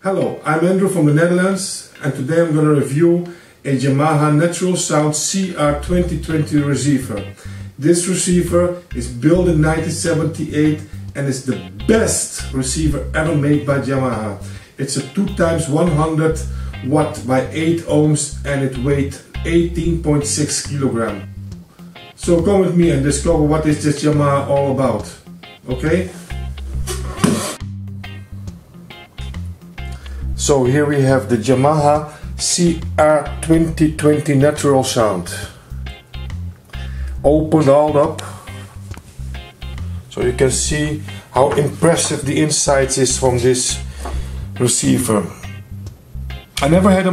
Hello, I'm Andrew from the Netherlands and today I'm going to review a Yamaha Natural Sound CR2020 receiver. This receiver is built in 1978 and is the best receiver ever made by Yamaha. It's a 2 times 100 watt by 8 ohms and it weighs 18.6 kilogram. So come with me and discover what is this Yamaha all about. Okay? So here we have the Yamaha CR2020 Natural Sound. Opened all up. So you can see how impressive the insides is from this receiver. I never had a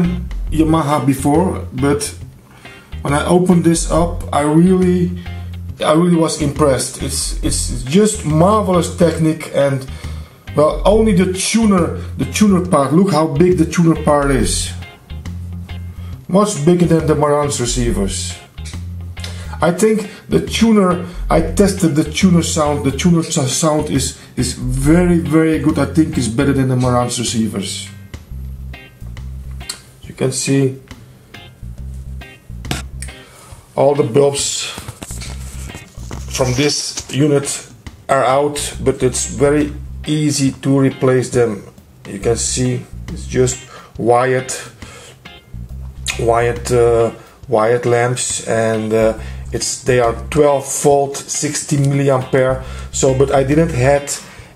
Yamaha before, but when I opened this up, I really, I really was impressed. It's it's just marvelous technique and well, only the tuner, the tuner part. Look how big the tuner part is. Much bigger than the Marantz receivers. I think the tuner, I tested the tuner sound. The tuner sound is, is very, very good. I think it's better than the Marantz receivers. You can see all the bulbs from this unit are out, but it's very easy to replace them. You can see it's just wired wired uh, wired lamps and uh, it's they are 12 volt 60 milliampere. So but I didn't had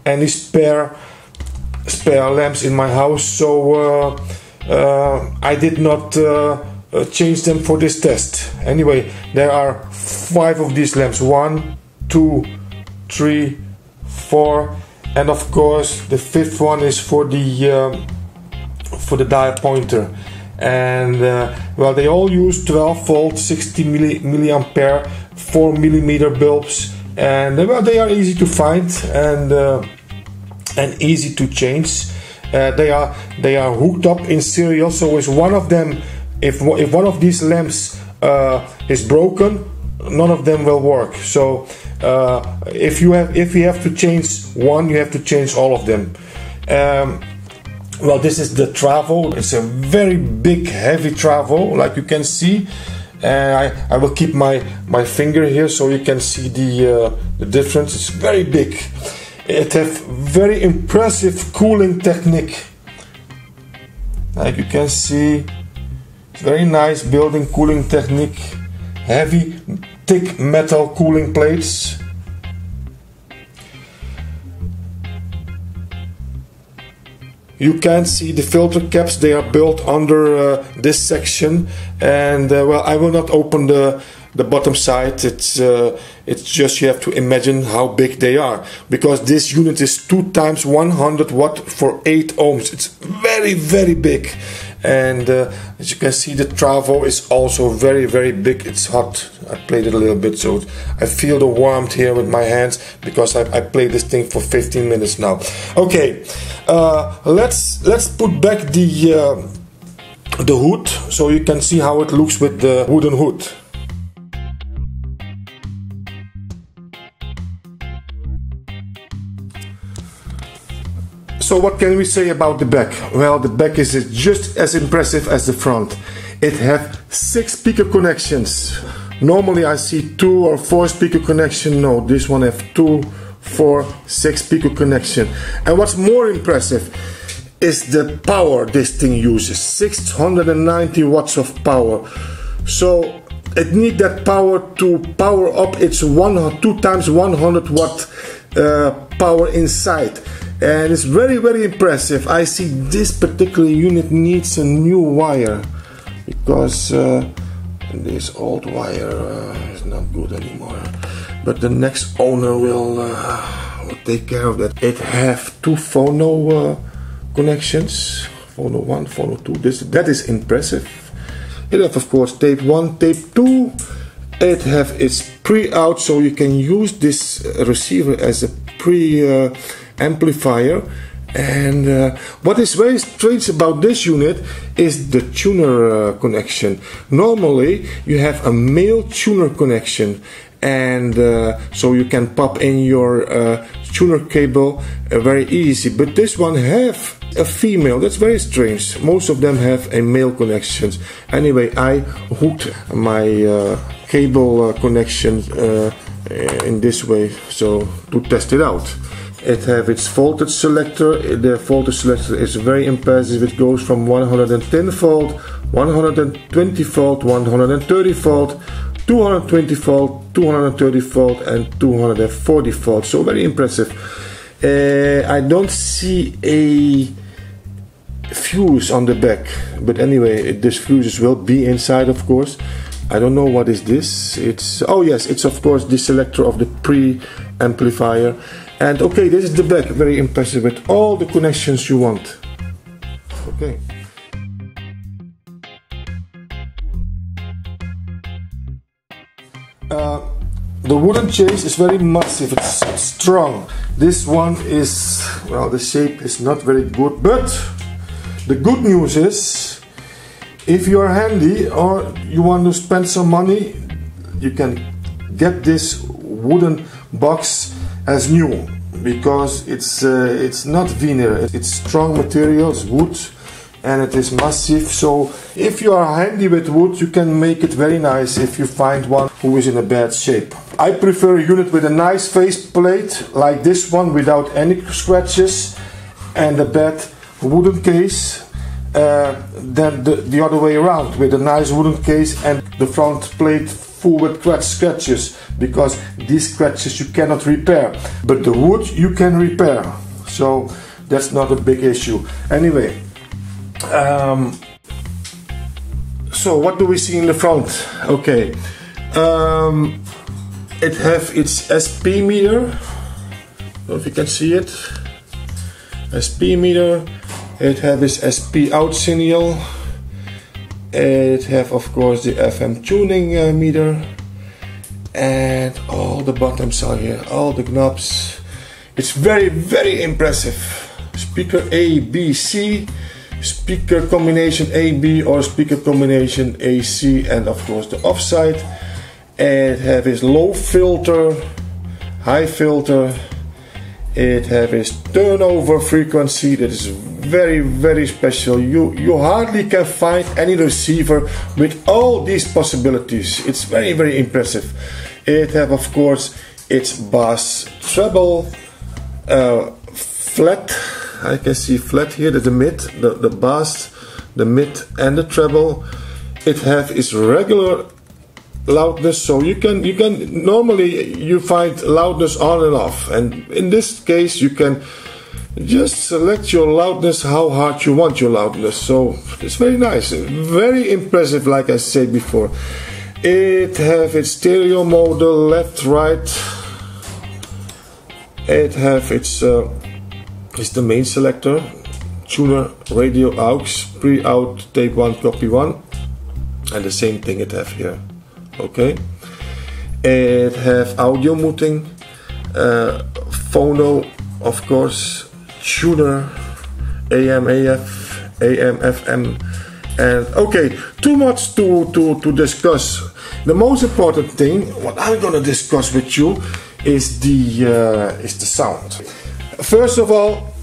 any spare spare lamps in my house. So uh, uh I did not uh, uh, change them for this test. Anyway there are five of these lamps. One two three four and of course the fifth one is for the um, for the dial pointer. And uh, well they all use 12 volt 60 milli milliampere 4 millimeter bulbs. And uh, well they are easy to find and uh, and easy to change. Uh, they are they are hooked up in serial so if one of them if, if one of these lamps uh, is broken none of them will work. So uh, if you have if you have to change one you have to change all of them. Um, well this is the travel. it's a very big heavy travel, like you can see. And I, I will keep my my finger here so you can see the uh, the difference. It's very big. It has very impressive cooling technique. Like you can see very nice building cooling technique. Heavy thick metal cooling plates. You can't see the filter caps, they are built under uh, this section. And uh, well I will not open the the bottom side. It's uh, it's just you have to imagine how big they are. Because this unit is 2 times 100 watt for 8 ohms. It's very very big and uh, as you can see the Travo is also very very big. It's hot. I played it a little bit so I feel the warmth here with my hands because I, I played this thing for 15 minutes now. Okay uh, let's let's put back the uh, the hood so you can see how it looks with the wooden hood So what can we say about the back? Well, the back is just as impressive as the front. It has six speaker connections. Normally I see two or four speaker connection. No, this one has two, four, six speaker connection. And what's more impressive is the power this thing uses. 690 watts of power. So it needs that power to power up its one, two times 100 watt uh, power inside and it's very very impressive. I see this particular unit needs a new wire because uh, this old wire uh, is not good anymore. But the next owner will, uh, will take care of that. It have two phono uh, connections phono 1 phono 2 this that is impressive. It have of course tape 1 tape 2 it have its pre-out so you can use this receiver as a pre uh, amplifier. And uh, what is very strange about this unit is the tuner uh, connection. Normally you have a male tuner connection. And uh, so you can pop in your uh, tuner cable uh, very easy. But this one have a female. That's very strange. Most of them have a male connections. Anyway I hooked my uh, cable connection in this way. So to test it out it have its voltage selector the voltage selector is very impressive it goes from 110 volt 120 volt 130 volt 220 volt, 230 volt, and 240 volt. So very impressive. Uh, I don't see a fuse on the back, but anyway, this fuses will be inside, of course. I don't know what is this. It's oh yes, it's of course the selector of the pre-amplifier. And okay, this is the back. Very impressive with all the connections you want. Okay. Uh, the wooden chase is very massive, it's, it's strong. This one is, well, the shape is not very good, but the good news is if you are handy or you want to spend some money, you can get this wooden box as new because it's uh, it's not veneer, it's strong materials wood and it is massive. So if you are handy with wood you can make it very nice if you find one who is in a bad shape. I prefer a unit with a nice face plate like this one without any scratches and a bad wooden case uh, than the, the other way around with a nice wooden case and the front plate full with scratches because these scratches you cannot repair but the wood you can repair so that's not a big issue anyway um, so what do we see in the front? Okay, um, it have its SP meter. know if you can see it. SP meter. It have its SP out signal. It have of course the FM tuning uh, meter and all the buttons are here, all the knobs. It's very very impressive. Speaker A, B, C speaker combination AB or speaker combination AC and of course the offside it have its low filter high filter it has turnover frequency that is very very special. You you hardly can find any receiver with all these possibilities. It's very very impressive. It have of course its bass treble uh, flat. I can see flat here, the mid, the, the bass, the mid and the treble. It have its regular loudness so you can you can normally you find loudness on and off and in this case you can just select your loudness how hard you want your loudness so it's very nice very impressive like i said before it have its stereo mode left right it have its uh, is the main selector, tuner, radio, aux, pre-out, tape 1, copy 1 and the same thing it have here. Okay. It have audio muting, uh, phono of course, tuner, AM, AF, AM, FM and okay, too much to, to, to discuss. The most important thing, what I'm gonna discuss with you is the uh, is the sound. First of all,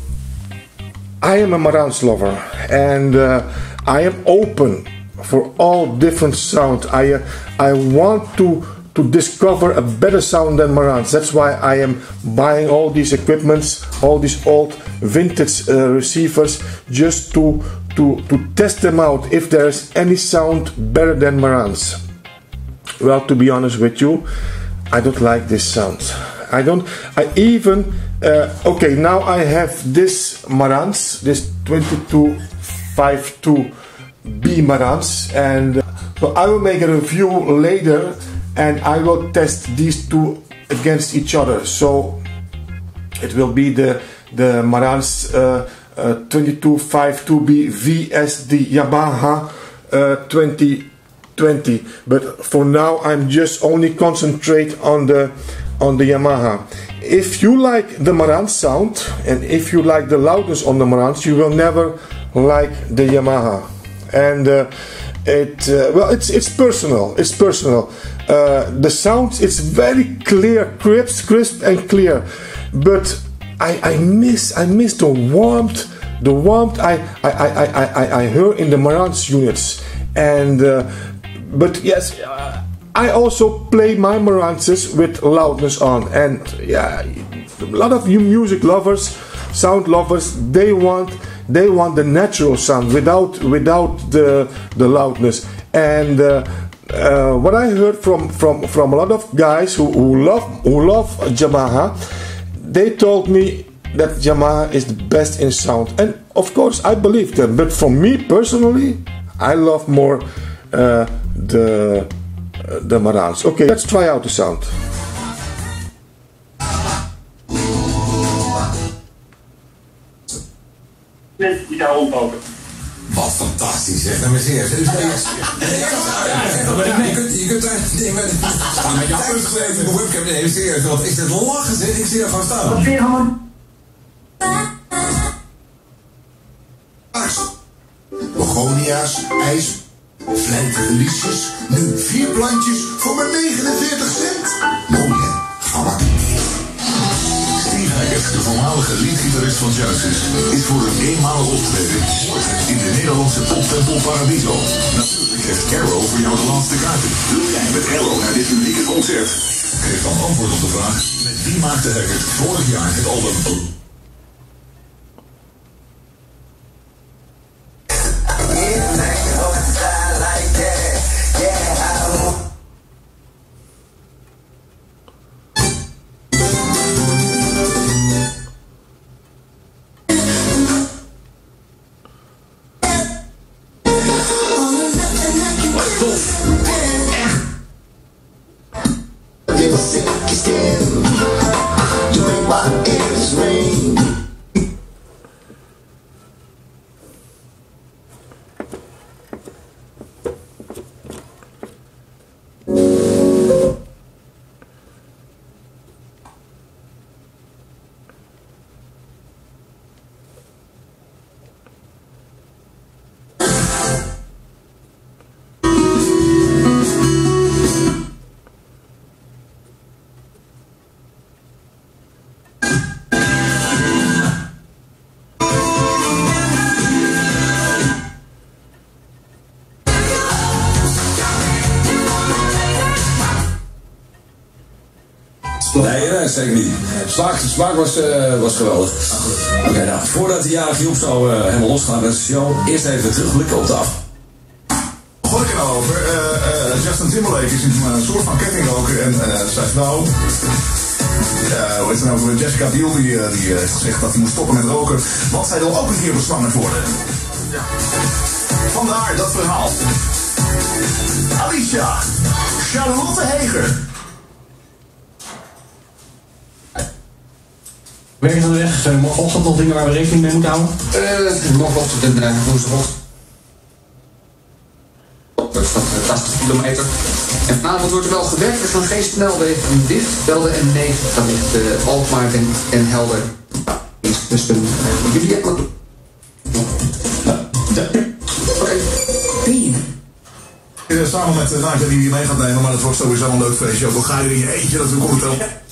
I am a Marantz lover and uh, I am open for all different sounds. I uh, I want to to discover a better sound than Marantz. That's why I am buying all these equipments, all these old vintage uh, receivers, just to to to test them out if there's any sound better than Marantz. Well, to be honest with you, I don't like this sound. I don't. I even uh, okay. Now I have this Marantz, this 2252B Marantz, and so I will make a review later, and I will test these two against each other. So it will be the the Marantz uh, uh, 2252B VSD Yamaha uh, 2020. But for now, I'm just only concentrate on the on the Yamaha. If you like the Marantz sound and if you like the loudness on the Marantz, you will never like the Yamaha. And uh, it uh, well, it's it's personal. It's personal. Uh, the sound it's very clear, crisp, crisp and clear, but I, I miss I miss the warmth, the warmth I I, I, I, I heard in the Marantz units, and uh, but yes. Uh, I also play my Marantzes with loudness on, and yeah, a lot of you music lovers, sound lovers, they want they want the natural sound without without the the loudness. And uh, uh, what I heard from from from a lot of guys who, who love who love Yamaha, they told me that Yamaha is the best in sound, and of course I believe them. But for me personally, I love more uh, the the Marantz. Okay, let's try out the sound. Met die daar rondlopen. Wat fantastisch, zeg. Meneer, dit is Je kunt, je kunt daar... Nee, maar... Maar jouw punt geleverd de webcam. Nee, serieus. Wat is dit lachen, zeg. Ik zie er gewoon staan. Wat vind je gewoon? Begonia's, ijs, vlijteliesjes. Nu vier plantjes voor maar 49 cent. Voormalige leadgitarist van Genesis, is voor een eenmalig optreden in de Nederlandse poptempel Paradiso. Natuurlijk heeft Arrow voor jou de laatste kaarten. Wil jij met Arrow naar dit unieke concert? Geef dan antwoord op de vraag, met wie maakte Hackett vorig jaar het album Zeker niet. Smaak, was, uh, was geweldig. Oké, nou, voordat de jarige Joep zo uh, helemaal losgaat met de show, eerst even terugblikken op de af. Gooi ik nou over? Uh, Justin Timberlake is een soort van kettingroker en zegt nou... Uh, hoe heet het nou, Jessica Biel die, die heeft gezegd dat hij moet stoppen met roken, want zij wil ook een keer bezwangerd worden. Ja. Vandaar dat verhaal. Alicia, Charlotte Heger. Werk aan de weg? Zijn er morgenochtend nog dingen waar we rekening mee moeten houden? Uh, morgenochtend en uh, woensdagochtend. Dat is 80 kilometer. En vanavond wordt er wel gewerkt. Er gaan geen snelwegen dicht. Belden en 9 gaan dicht. Uh, Alkmaar en, en Helder. Dus een, uh, jullie hebben wat Oké. Okay. Samen met Nadia die hier mee gaat nemen, maar dat wordt sowieso een leuk feestje. Ook al ga je er in je eentje natuurlijk op het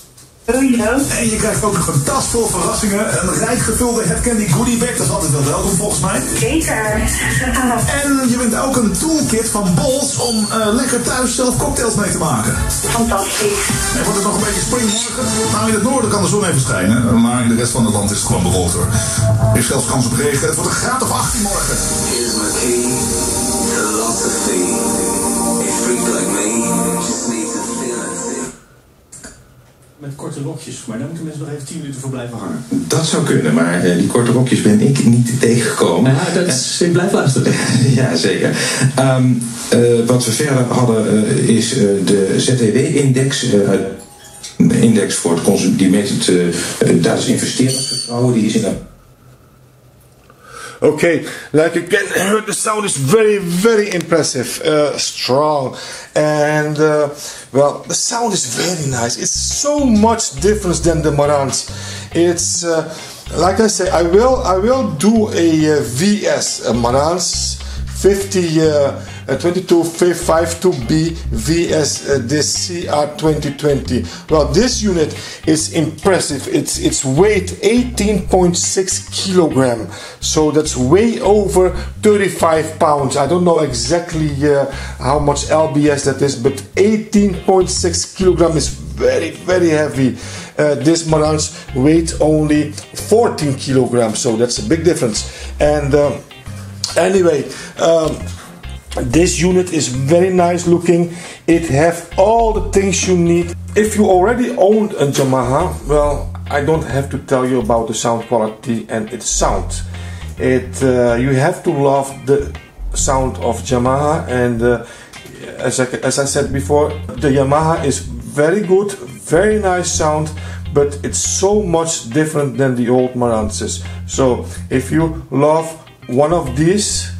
en je krijgt ook een tas vol verrassingen. Een rijk gevulde Het Candy Goodie Bag. Dat is altijd wel welkom volgens mij. Zeker. En je wint ook een toolkit van Bols om uh, lekker thuis zelf cocktails mee te maken. Fantastisch. En wordt het nog een beetje springmorgen? Nou, in het noorden kan de zon even schijnen. Maar in de rest van het land is het gewoon bewolkt hoor. Er is zelfs kans op regen. Het wordt een graad of 18 morgen. Here's my key, philosophy. Met korte rokjes, maar daar moeten mensen nog even 10 minuten voor blijven hangen. Dat zou kunnen, maar uh, die korte rokjes ben ik niet tegengekomen. Ja, dat is, ik blijf luisteren. ja, zeker. Um, uh, wat we verder hadden uh, is de ZTW-index. een index voor het consument, die meet het, dat is investeringsvertrouwen. Die is in een Okay, like you can hear, the sound is very, very impressive, uh, strong, and uh, well, the sound is very nice. It's so much different than the Marantz. It's uh, like I say, I will, I will do a VS, a Marantz 50 a 2252B VS uh, this CR2020. Well, this unit is impressive. It's its weight 18.6 kilogram, so that's way over 35 pounds. I don't know exactly uh, how much LBS that is, but 18.6 kilogram is very very heavy. Uh, this Marantz weight only 14 kilograms, so that's a big difference. And um, anyway. Um, this unit is very nice looking. It have all the things you need. If you already owned a Yamaha well I don't have to tell you about the sound quality and its sound. It uh, you have to love the sound of Yamaha and uh, as, I, as I said before the Yamaha is very good very nice sound but it's so much different than the old Marantzes so if you love one of these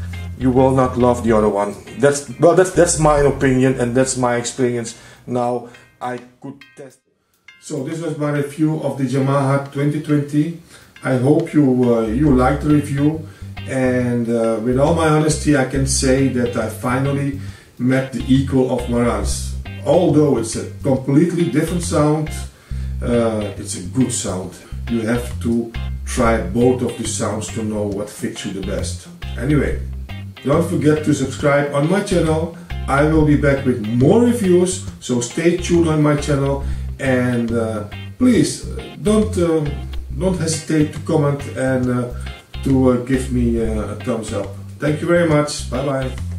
you will not love the other one. That's well, that's that's my opinion and that's my experience. Now I could test. So this was my review of the Yamaha 2020. I hope you uh, you liked the review, and uh, with all my honesty, I can say that I finally met the equal of Marantz. Although it's a completely different sound, uh, it's a good sound. You have to try both of the sounds to know what fits you the best. Anyway, don't forget to subscribe on my channel. I will be back with more reviews, so stay tuned on my channel and uh, please don't uh, don't hesitate to comment and uh, to uh, give me uh, a thumbs up. Thank you very much. Bye bye.